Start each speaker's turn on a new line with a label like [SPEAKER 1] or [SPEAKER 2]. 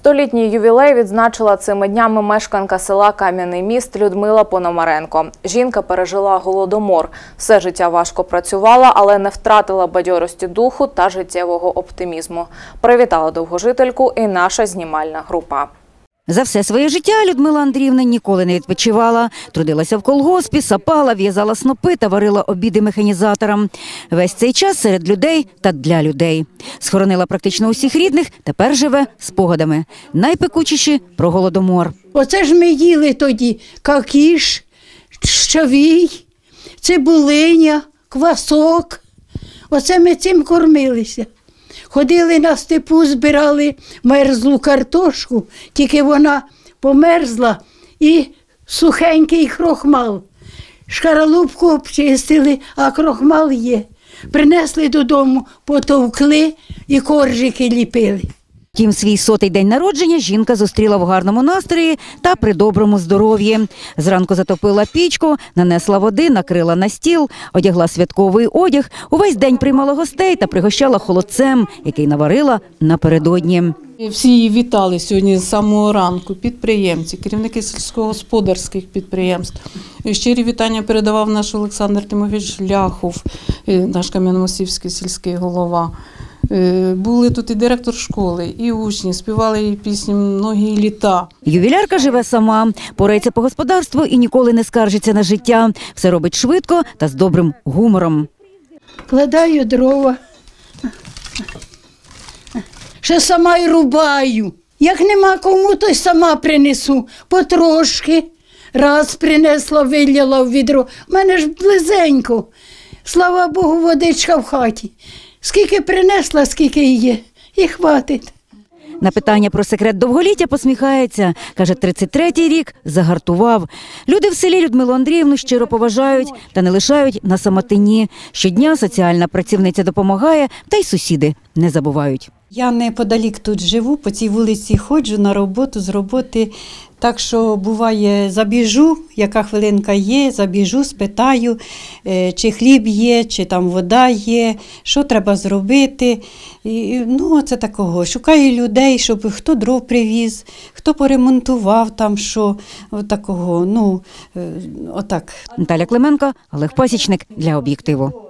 [SPEAKER 1] Столітній ювілей відзначила цими днями мешканка села Кам'яний міст Людмила Пономаренко. Жінка пережила голодомор. Все життя важко працювала, але не втратила бадьорості духу та життєвого оптимізму. Привітала довгожительку і наша знімальна група.
[SPEAKER 2] За все своє життя Людмила Андріївна ніколи не відпочивала. Трудилася в колгоспі, сапала, в'язала снопи та варила обіди механізаторам. Весь цей час серед людей та для людей. Схоронила практично усіх рідних, тепер живе спогадами. Найпекучіші про голодомор.
[SPEAKER 3] Оце ж ми їли тоді какіш, щавій, цибулиня, квасок. Оце ми цим кормилися. Ходили на степу, збирали мерзлу картошку, тільки вона померзла і сухенький крохмал. Шкаралупку обчистили, а крохмал є. Принесли додому, потовкли і коржики ліпили.
[SPEAKER 2] Втім, свій сотий день народження жінка зустріла в гарному настрої та при доброму здоров'ї. Зранку затопила пічку, нанесла води, накрила на стіл, одягла святковий одяг. Увесь день приймала гостей та пригощала холодцем, який наварила напередодні.
[SPEAKER 4] Всі її вітали сьогодні з самого ранку. Підприємці, керівники сільськогосподарських підприємств. Щирі вітання передавав наш Олександр Тимофійович Ляхов, наш Кам'яномосівський сільський голова. Е, Були тут і директор школи, і учні, співали її пісні многі літа.
[SPEAKER 2] Ювілярка живе сама, порається по господарству і ніколи не скаржиться на життя. Все робить швидко та з добрим гумором.
[SPEAKER 3] Кладаю дрова. Ще сама й рубаю. Як нема кому, то й сама принесу потрошки. Раз принесла, виляла в відро. У мене ж близенько. Слава Богу, водичка в хаті. Скільки принесла, скільки є, і хватить.
[SPEAKER 2] На питання про секрет довголіття посміхається. Каже, 33-й рік загартував. Люди в селі Людмилу Андріївну щиро поважають та не лишають на самотині. Щодня соціальна працівниця допомагає, та й сусіди не забувають.
[SPEAKER 5] Я неподалік тут живу, по цій вулиці ходжу на роботу з роботи. Так що буває, забіжу, яка хвилинка є, забіжу, спитаю, е, чи хліб є, чи там вода є, що треба зробити. І, ну, це такого. Шукаю людей, щоб хто дров привіз, хто поремонтував там що. Такого. Ну, е, отак.
[SPEAKER 2] Наталя Клименко, Олег Пасічник для об'єктиву.